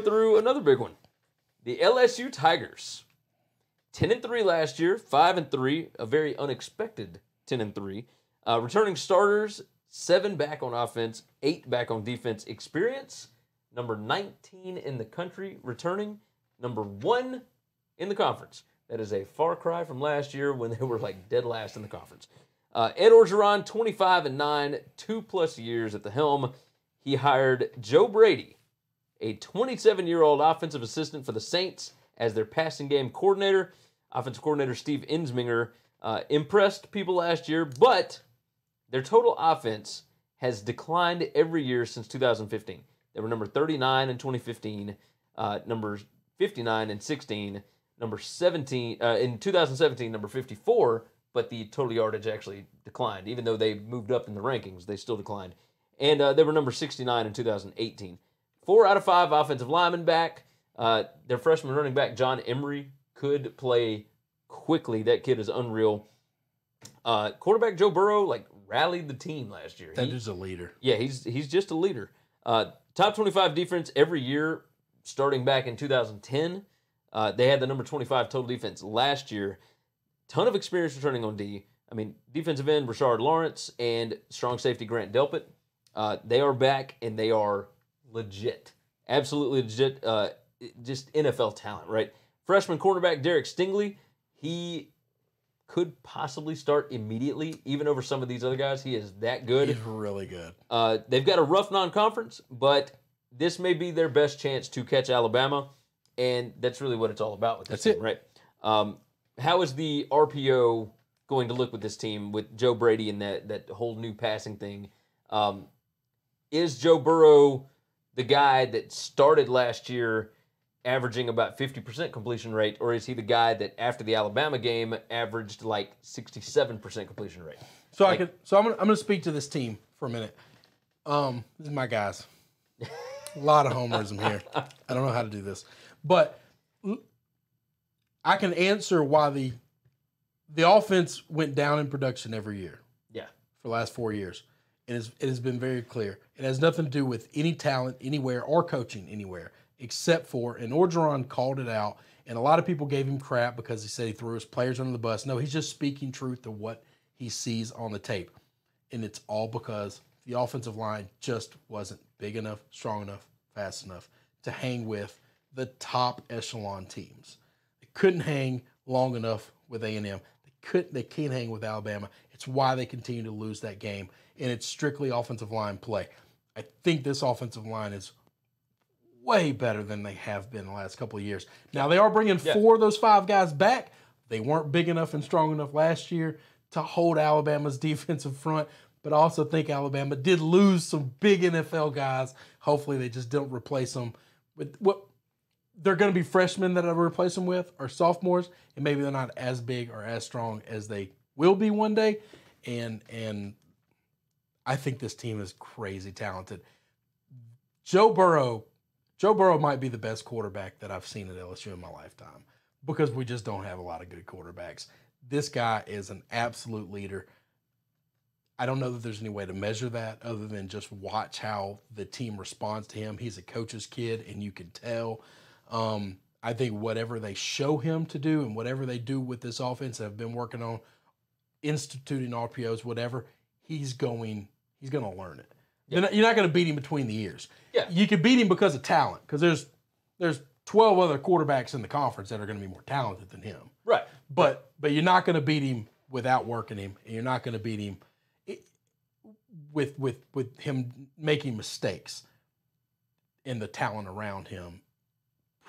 Through another big one. The LSU Tigers. 10 and 3 last year, 5 and 3, a very unexpected 10 and 3. Uh, returning starters, 7 back on offense, 8 back on defense. Experience, number 19 in the country, returning, number 1 in the conference. That is a far cry from last year when they were like dead last in the conference. Uh, Ed Orgeron, 25 and 9, two plus years at the helm. He hired Joe Brady, a 27 year old offensive assistant for the Saints, as their passing game coordinator. Offensive coordinator Steve Ensminger uh, impressed people last year, but their total offense has declined every year since 2015. They were number 39 in 2015, uh, number 59 in 16, number 17 uh, in 2017, number 54. But the total yardage actually declined, even though they moved up in the rankings. They still declined, and uh, they were number 69 in 2018. Four out of five offensive linemen back. Uh, their freshman running back John Emery could play quickly. That kid is unreal. Uh, quarterback Joe Burrow like rallied the team last year. That He- is a leader. yeah, he's he's just a leader. Uh, top 25 defense every year, starting back in 2010. Uh, they had the number 25 total defense last year. Ton of experience returning on D. I mean, defensive end Rashard Lawrence and strong safety Grant Delpit. Uh, they are back and they are legit, absolutely legit. Uh, just NFL talent, right? Freshman cornerback Derek Stingley, he could possibly start immediately, even over some of these other guys. He is that good. He's really good. Uh, they've got a rough non-conference, but this may be their best chance to catch Alabama, and that's really what it's all about with this That's team, it. right? Um, how is the RPO going to look with this team with Joe Brady and that that whole new passing thing? Um, is Joe Burrow the guy that started last year averaging about 50% completion rate, or is he the guy that after the Alabama game averaged like 67% completion rate? So I Like- can. So I'm gonna, I'm gonna speak to this team for a minute. Um, this is my guys. a lot of homerism here. I don't know how to do this, but I can answer why the the offense went down in production every year Yeah. for the last four years. It, is, it has been very clear. It has nothing to do with any talent anywhere or coaching anywhere, except for, and Orgeron called it out, and a lot of people gave him crap because he said he threw his players under the bus. No, he's just speaking truth to what he sees on the tape. And it's all because the offensive line just wasn't big enough, strong enough, fast enough to hang with the top echelon teams. They couldn't hang long enough with A&M. Couldn't they can't hang with Alabama. It's why they continue to lose that game and it's strictly offensive line play. I think this offensive line is way better than they have been the last couple of years. Now they are bringing Yeah. four of those five guys back. They weren't big enough and strong enough last year to hold Alabama's defensive front, but I also think Alabama did lose some big NFL guys. Hopefully they just don't replace them with what they're going to be freshmen that I replace them with or sophomores, and maybe they're not as big or as strong as they will be one day. And and I think this team is crazy talented. Joe Burrow, Joe Burrow might be the best quarterback that I've seen at LSU in my lifetime because we just don't have a lot of good quarterbacks. This guy is an absolute leader. I don't know that there's any way to measure that other than just watch how the team responds to him. He's a coach's kid, and you can tell. Um, I think whatever they show him to do and whatever they do with this offense, have been working on instituting RPOs, whatever. He's going. He's going to learn it. You're not, you're not going to beat him between the ears. Yeah. you can beat him because of talent. Because there's there's 12 other quarterbacks in the conference that are going to be more talented than him Right. but but you're not going to beat him without working him, and you're not going to beat him with with with him making mistakes. And the talent around him,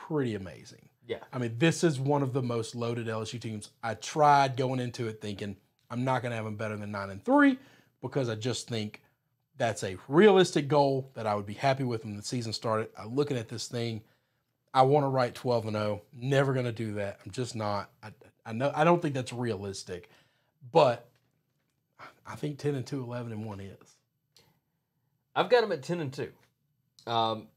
pretty amazing. Yeah. I mean, this is one of the most loaded LSU teams. I tried going into it thinking I'm not going to have them better than nine and three because I just think that's a realistic goal that I would be happy with when the season started. I'm looking at this thing. I want to write 12 and 0. Never going to do that. I'm just not. I, I know. I don't think that's realistic, but I think 10 and 2, 11 and 1 is. I've got them at ten and two. Um,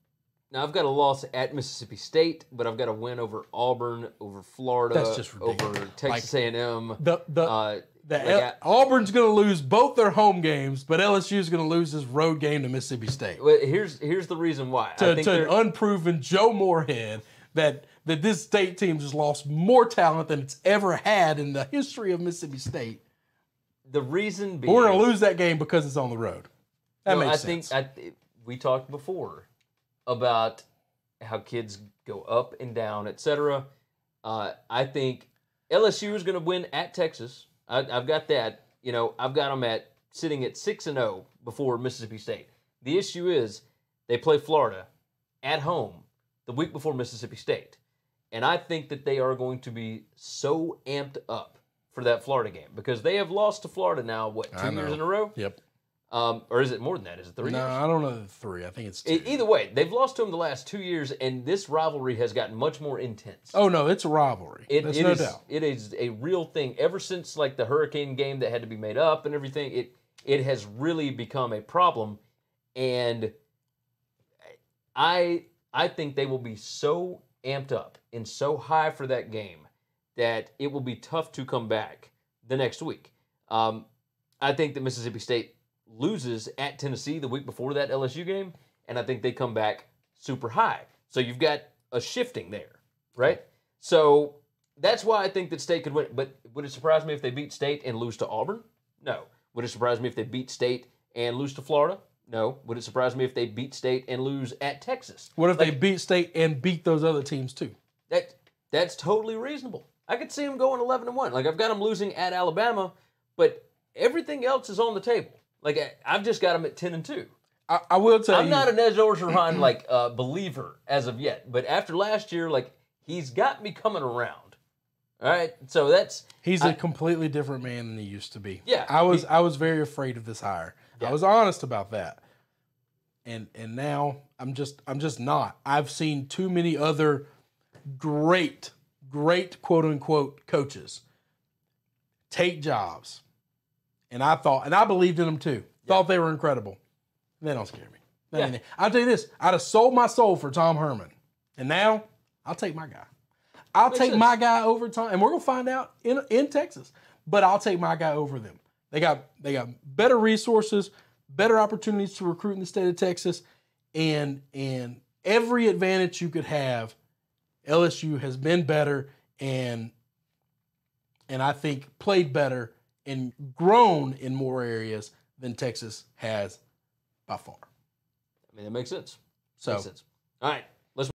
now I've got a loss at Mississippi State, but I've got a win over Auburn, over Florida, That's just over. Texas A&M. The the Uh, that Like, L- Auburn's going to lose both their home games, but LSU is going to lose his road game to Mississippi State. Well, here's here's the reason why. I to, think to an unproven Joe Moorhead that that this state team has lost more talent than it's ever had in the history of Mississippi State. the reason being we're gonna lose that game because it's on the road. That No, makes I sense. think I, we talked before about how kids go up and down, etc. Uh, I think LSU is going to win at Texas. I, I've got that. You know, I've got them at sitting at six and zero before Mississippi State. The issue is they play Florida at home the week before Mississippi State, and I think that they are going to be so amped up for that Florida game because they have lost to Florida now. What two years in a row? yep. Um, or is it more than that? Is it three No, years? I don't know the three. I think it's two. Either way, they've lost to them the last two years, and this rivalry has gotten much more intense. oh no, it's a rivalry. It, There's it no is- doubt. it is a real thing. Ever since like the Hurricane game that had to be made up and everything, it it has really become a problem, and I I think they will be so amped up and so high for that game that it will be tough to come back the next week. Um, I think that Mississippi State loses at Tennessee the week before that LSU game, and I think they come back super high. So you've got a shifting there, right? So that's why I think that State could win. But would it surprise me if they beat State and lose to Auburn? No. Would it surprise me if they beat State and lose to Florida? No. Would it surprise me if they beat State and lose at Texas? What if they beat State and beat those other teams too? that that's totally reasonable. I could see them going eleven and one. Like I've got them losing at Alabama, but everything else is on the table. Like I, I've just got them at ten and two. I, I will tell you I'm you. not an Ed Orgeron like uh, believer as of yet, but after last year, like he's got me coming around. All right, so that's He's I- a completely different man than he used to be. Yeah, I was I was very afraid of this hire. Yeah. I was honest about that. And and now I'm just I'm just not. I've seen too many other great great quote unquote coaches take jobs. And I thought and I believed in them too. Thought they were incredible. They don't scare me. Yeah. I'll tell you this, I'd have sold my soul for Tom Herman. And now I'll take my guy. I'll Makes take sense. my guy over Tom, and we're gonna find out in in Texas. But I'll take my guy over them. They got they got better resources, better opportunities to recruit in the state of Texas, and and every advantage you could have, LSU has been better and and I think played better and grown in more areas than Texas has by far. I mean that makes sense. So Makes sense. All right,